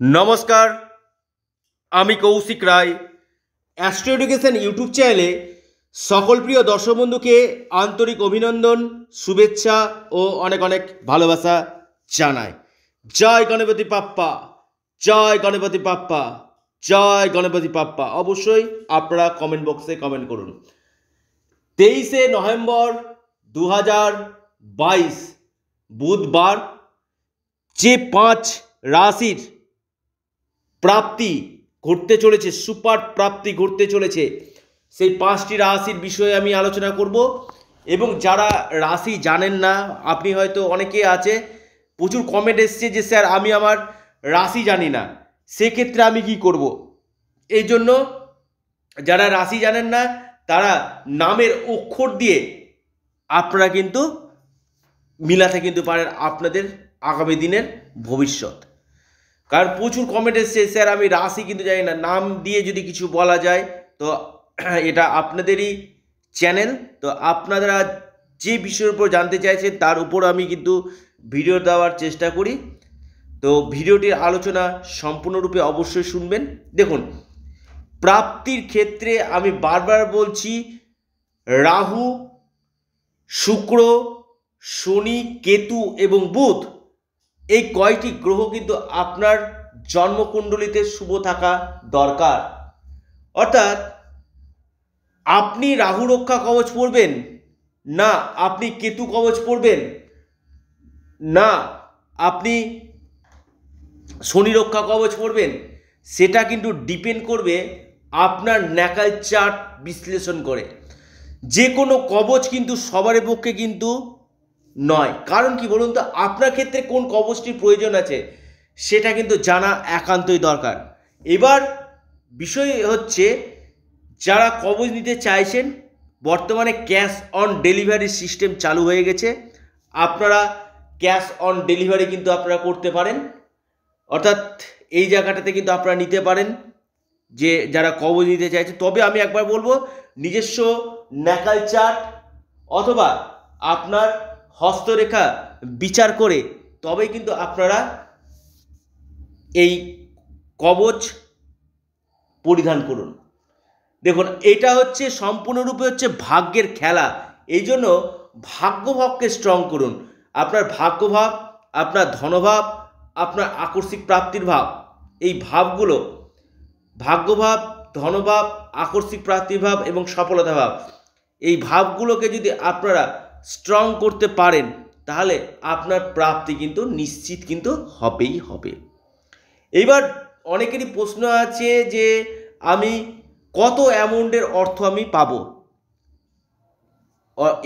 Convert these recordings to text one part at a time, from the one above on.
নমস্কার, আমি Koushik Roy. Astro education YouTube চ্যানেলে সকল প্রিয় দর্শক বন্ধুকে আন্তরিক অভিনন্দন, শুভেচ্ছা ও অনেক অনেক ভালোবাসা জানায় জয় গণপতি পাপ্পা জয় গণপতি পাপ্পা জয় গণপতি পাপ্পা অবশ্যই আপনারা কমেন্ট বক্সে কমেন্ট করুন। তেইশে নভেম্বর দু হাজার বাইশ, বুধবার যে পাঁচ রাশির প্রাপ্তি ঘটতে চলেছে, সুপার প্রাপ্তি ঘটতে চলেছে। সেই পাঁচটি রাশির বিষয়ে আমি আলোচনা করব এবং যারা রাশি জানেন না, আপনি হয়তো অনেকে আছে, প্রচুর কমেন্ট এসছে যে, স্যার, আমি আমার রাশি জানি না। সেক্ষেত্রে আমি কি করব? এই জন্য যারা রাশি জানেন না, তারা নামের অক্ষর দিয়ে আপনারা কিন্তু মিলাতে কিন্তু পারেন আপনাদের আগামী দিনের ভবিষ্যৎ। কারণ প্রচুর কমেন্ট এসছে, স্যার, আমি রাশি কিন্তু জানি না। নাম দিয়ে যদি কিছু বলা যায়, তো এটা আপনাদেরই চ্যানেল তো আপনারা যে বিষয়ের উপর জানতে চাইছেন, তার উপর আমি কিন্তু ভিডিও দেওয়ার চেষ্টা করি। তো ভিডিওটির আলোচনা সম্পূর্ণরূপে অবশ্যই শুনবেন। দেখুন, প্রাপ্তির ক্ষেত্রে আমি বারবার বলছি, রাহু, শুক্র, শনি, কেতু এবং বুধ এই কয়টি গ্রহ কিন্তু আপনার জন্মকুণ্ডলিতে শুভ থাকা দরকার। অর্থাৎ আপনি রাহু রক্ষা কবচ পড়বেন, না আপনি কেতু কবচ পড়বেন, না আপনি শনি রক্ষা কবচ পড়বেন, সেটা কিন্তু ডিপেন্ড করবে আপনার ন্যাকাল চার্ট বিশ্লেষণ করে। যে কোনো কবচ কিন্তু সবার পক্ষে কিন্তু নয়। কারণ কি বলুন তো? আপনার ক্ষেত্রে কোন কবচটির প্রয়োজন আছে সেটা কিন্তু জানা একান্তই দরকার। এবার বিষয় হচ্ছে, যারা কবচ নিতে চাইছেন, বর্তমানে ক্যাশ অন ডেলিভারি সিস্টেম চালু হয়ে গেছে। আপনারা ক্যাশ অন ডেলিভারি কিন্তু আপনারা করতে পারেন। অর্থাৎ এই জায়গাটাতে কিন্তু আপনারা নিতে পারেন যে যারা কবচ নিতে চাইছে। তবে আমি একবার বলব, নিজস্ব ন্যাকাল চার্ট অথবা আপনার হস্তরেখা বিচার করে, তবেই কিন্তু আপনারা এই কবচ পরিধান করুন। দেখুন, এটা হচ্ছে সম্পূর্ণরূপে হচ্ছে ভাগ্যের খেলা। এই জন্য ভাগ্যভাবকে স্ট্রং করুন। আপনার ভাগ্যভাব, আপনার ধনভাব, আপনার আকস্মিক প্রাপ্তির ভাব, এই ভাবগুলো, ভাগ্যভাব, ধনভাব, আকস্মিক প্রাপ্তির ভাব এবং সফলতা ভাব, এই ভাবগুলোকে যদি আপনারা স্ট্রং করতে পারেন, তাহলে আপনার প্রাপ্তি কিন্তু নিশ্চিত কিন্তু হবেই হবে। এইবার অনেকেরই প্রশ্ন আছে যে আমি কত অ্যামাউন্টের অর্থ আমি পাবো?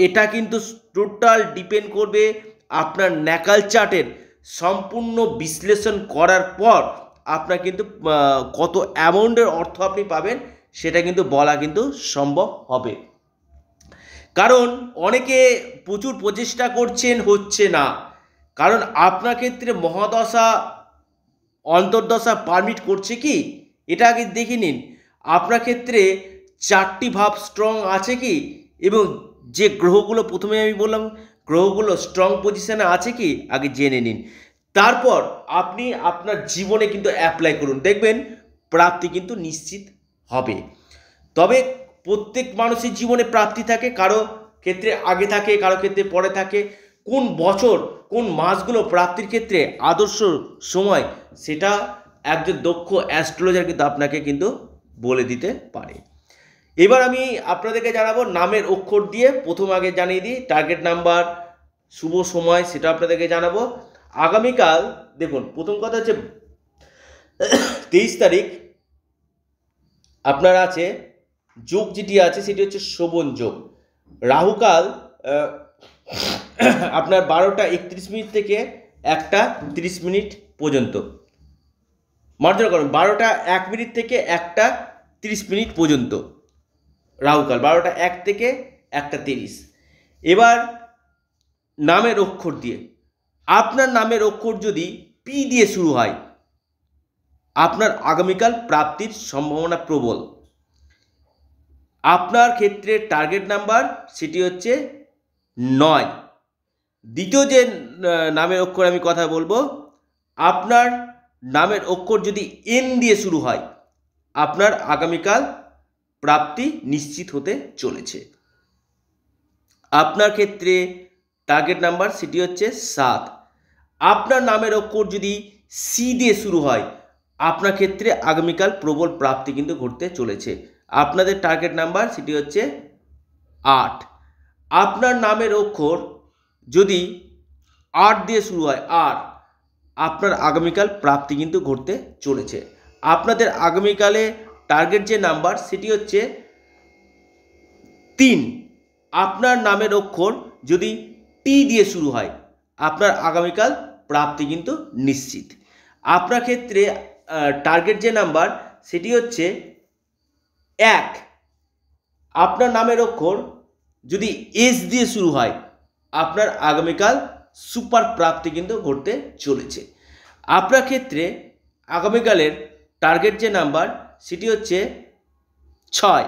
এটা কিন্তু টোটাল ডিপেন্ড করবে আপনার ন্যাকাল চার্টের সম্পূর্ণ বিশ্লেষণ করার পর আপনার কিন্তু কত অ্যামাউন্টের অর্থ আপনি পাবেন, সেটা কিন্তু বলা কিন্তু সম্ভব হবে। কারণ অনেকে প্রচুর প্রচেষ্টা করছেন, হচ্ছে না। কারণ আপনার ক্ষেত্রে মহাদশা, অন্তর্দশা পারমিট করছে কি? এটা আগে দেখে নিন। আপনার ক্ষেত্রে চারটি ভাব স্ট্রং আছে কি? এবং যে গ্রহগুলো প্রথমে আমি বললাম, গ্রহগুলো স্ট্রং পজিশানে আছে কি? আগে জেনে নিন। তারপর আপনি আপনার জীবনে কিন্তু অ্যাপ্লাই করুন। দেখবেন, প্রাপ্তি কিন্তু নিশ্চিত হবে। তবে প্রত্যেক মানুষের জীবনে প্রাপ্তি থাকে, কারও ক্ষেত্রে আগে থাকে, কারও ক্ষেত্রে পরে থাকে। কোন বছর, কোন মাসগুলো প্রাপ্তির ক্ষেত্রে আদর্শ সময়, সেটা একজন দক্ষ অ্যাস্ট্রোলজার কিন্তু আপনাকে কিন্তু বলে দিতে পারে। এবার আমি আপনাদেরকে জানাব নামের অক্ষর দিয়ে, প্রথম আগে জানিয়ে দিই টার্গেট নাম্বার শুভ সময়, সেটা আপনাদেরকে জানাব। আগামীকাল, দেখুন, প্রথম কথা হচ্ছে, তেইশ তারিখ, আপনার আছে যোগ যেটি আছে সেটি হচ্ছে শোভন যোগ। রাহুকাল আপনার বারোটা একত্রিশ মিনিট থেকে একটা তিরিশ মিনিট পর্যন্ত। মার্জনা করুন, বারোটা এক মিনিট থেকে একটা তিরিশ মিনিট পর্যন্ত। রাহুকাল, বারোটা এক থেকে একটা তিরিশ। এবার নামের অক্ষর দিয়ে। আপনার নামের অক্ষর যদি পি দিয়ে শুরু হয়, আপনার আগামীকাল প্রাপ্তির সম্ভাবনা প্রবল। আপনার ক্ষেত্রে টার্গেট নাম্বার সেটি হচ্ছে নয়। দ্বিতীয় যে নামের অক্ষর আমি কথা বলব, আপনার নামের অক্ষর যদি এন দিয়ে শুরু হয়, আপনার আগামীকাল প্রাপ্তি নিশ্চিত হতে চলেছে। আপনার ক্ষেত্রে টার্গেট নাম্বার সেটি হচ্ছে সাত। আপনার নামের অক্ষর যদি সি দিয়ে শুরু হয়, আপনার ক্ষেত্রে আগামীকাল প্রবল প্রাপ্তি কিন্তু ঘটতে চলেছে। আপনাদের টার্গেট নাম্বার সেটি হচ্ছে আট। আপনার নামের অক্ষর যদি আট দিয়ে শুরু হয়, আর আপনার আগামীকাল প্রাপ্তি কিন্তু ঘটতে চলেছে। আপনাদের আগামীকালে টার্গেট যে নাম্বার সেটি হচ্ছে তিন। আপনার নামের অক্ষর যদি টি দিয়ে শুরু হয়, আপনার আগামীকাল প্রাপ্তি কিন্তু নিশ্চিত। আপনার ক্ষেত্রে টার্গেট যে নাম্বার সেটি হচ্ছে এক, আপনার নামের অক্ষর যদি এস দিয়ে শুরু হয়, আপনার আগামীকাল সুপার প্রাপ্তি কিন্তু ঘটতে চলেছে। আপনার ক্ষেত্রে আগামীকালের টার্গেট যে নাম্বার সেটি হচ্ছে ছয়।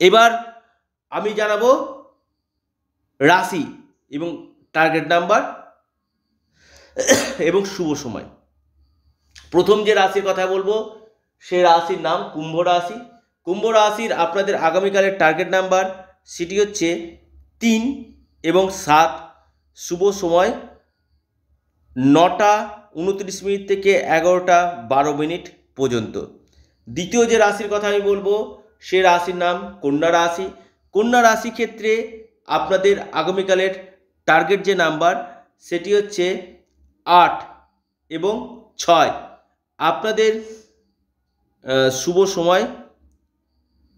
এবার আমি জানাব রাশি এবং টার্গেট নাম্বার এবং শুভ সময়। প্রথম যে রাশির কথা বলব সে রাশির নাম কুম্ভ রাশি। কুম্ভ রাশির আপনাদের আগামীকালের টার্গেট নাম্বার সেটি হচ্ছে তিন এবং সাত। শুভ সময় নটা উনত্রিশ মিনিট থেকে এগারোটা বারো মিনিট পর্যন্ত। দ্বিতীয় যে রাশির কথা আমি বলব, সে রাশির নাম কন্যা রাশি। কন্যা রাশি ক্ষেত্রে আপনাদের আগামীকালের টার্গেট যে নাম্বার সেটি হচ্ছে আট এবং ছয়। আপনাদের শুভ সময়।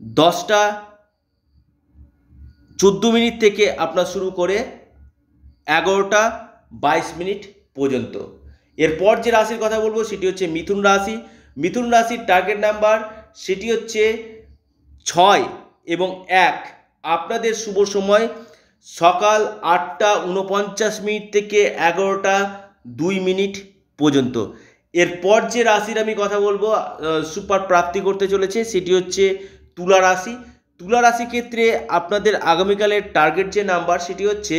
দশটা চোদ্দ মিনিট থেকে আপনার শুরু করে এগারোটা বাইশ মিনিট পর্যন্ত। এরপর যে রাশির কথা বলব, সেটি হচ্ছে মিথুন রাশি। মিথুন রাশির টার্গেট নাম্বার সেটি হচ্ছে ছয় এবং এক। আপনাদের শুভ সময় সকাল আটটা উনপঞ্চাশ মিনিট থেকে এগারোটা দুই মিনিট পর্যন্ত। এরপর যে রাশির আমি কথা বলব সুপার প্রাপ্তি করতে চলেছে, সেটি হচ্ছে তুলা রাশি। তুলা রাশি ক্ষেত্রে আপনাদের আগামীকালের টার্গেট যে নাম্বার সেটি হচ্ছে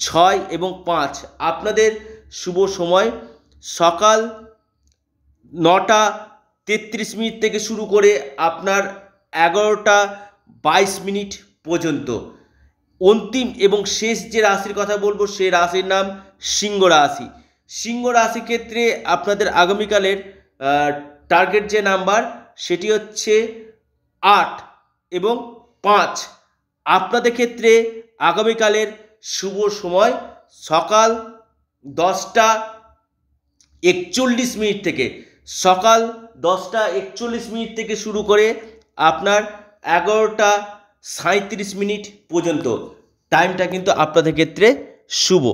ছয় এবং পাঁচ। আপনাদের শুভ সময়। সকাল নটা তেত্রিশ মিনিট থেকে শুরু করে আপনার এগারোটা বাইশ মিনিট পর্যন্ত। অন্তিম এবং শেষ যে রাশির কথা বলব সেই রাশির নাম সিংহ রাশি। সিংহ রাশি ক্ষেত্রে আপনাদের আগামীকালের টার্গেট যে নাম্বার সেটি হচ্ছে আট এবং পাঁচ। আপনাদের ক্ষেত্রে আগামীকালের শুভ সময় সকাল দশটা একচল্লিশ মিনিট থেকে। সকাল দশটা একচল্লিশ মিনিট থেকে শুরু করে আপনার এগারোটা সাঁত্রিশ মিনিট পর্যন্ত। টাইমটা কিন্তু আপনাদের ক্ষেত্রে শুভ।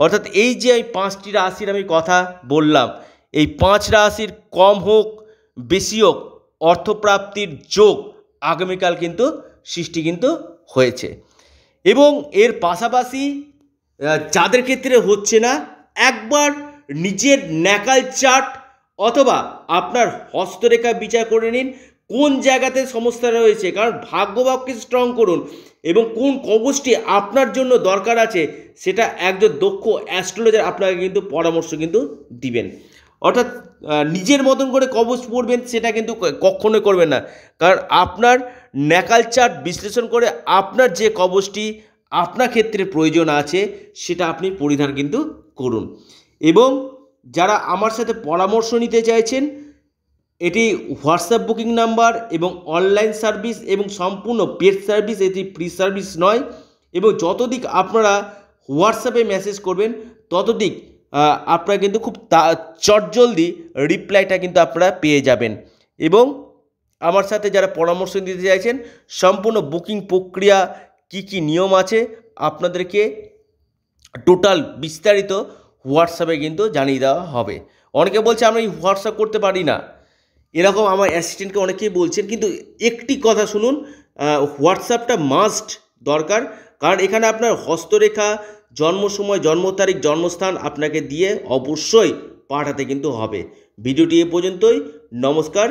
অর্থাৎ এই যে এই পাঁচটি রাশির আমি কথা বললাম, এই পাঁচ রাশির কম হোক, বেশি হোক, অর্থপ্রাপ্তির যোগ আগামীকাল কিন্তু সৃষ্টি কিন্তু হয়েছে। এবং এর পাশাপাশি যাদের ক্ষেত্রে হচ্ছে না, একবার নিজের ন্যাকাল চার্ট অথবা আপনার হস্তরেখা বিচার করে নিন কোন জায়গাতে সমস্যা রয়েছে? কারণ ভাগ্যভাবকে স্ট্রং করুন এবং কোন কবচটি আপনার জন্য দরকার আছে, সেটা একজন দক্ষ অ্যাস্ট্রোলজার আপনাকে কিন্তু পরামর্শ কিন্তু দিবেন। অর্থাৎ নিজের মতন করে কবচ পড়বেন, সেটা কিন্তু কখনোই করবেন না। কারণ আপনার ন্যাকাল চার্ট বিশ্লেষণ করে আপনার যে কবচটি আপনার ক্ষেত্রে প্রয়োজন আছে, সেটা আপনি পরিধান কিন্তু করুন। এবং যারা আমার সাথে পরামর্শ নিতে চাইছেন এটি হোয়াটসঅ্যাপ বুকিং নাম্বার এবং অনলাইন সার্ভিস এবং সম্পূর্ণ পেড সার্ভিস, এটি ফ্রি সার্ভিস নয়। এবং যতদিক আপনারা হোয়াটসঅ্যাপে মেসেজ করবেন ততদিক আপনারা কিন্তু খুব চটজলদি রিপ্লাইটা কিন্তু আপনারা পেয়ে যাবেন। এবং আমার সাথে যারা পরামর্শ দিতে চাইছেন, সম্পূর্ণ বুকিং প্রক্রিয়া কি কি নিয়ম আছে, আপনাদেরকে টোটাল বিস্তারিত হোয়াটসঅ্যাপে কিন্তু জানিয়ে দেওয়া হবে। অনেকে বলছে, আমি হোয়াটসঅ্যাপ করতে পারি না। এরকম আমার অ্যাসিস্ট্যান্টকে অনেকেই বলছেন, কিন্তু একটি কথা শুনুন হোয়াটসঅ্যাপটা মাস্ট দরকার, কারণ এখানে আপনার হস্তরেখা, জন্ম সময়, জন্ম তারিখ, জন্মস্থান আপনাকে দিয়ে অবশ্যই পাঠাতে কিন্তু হবে। ভিডিওটি এ পর্যন্তই, নমস্কার।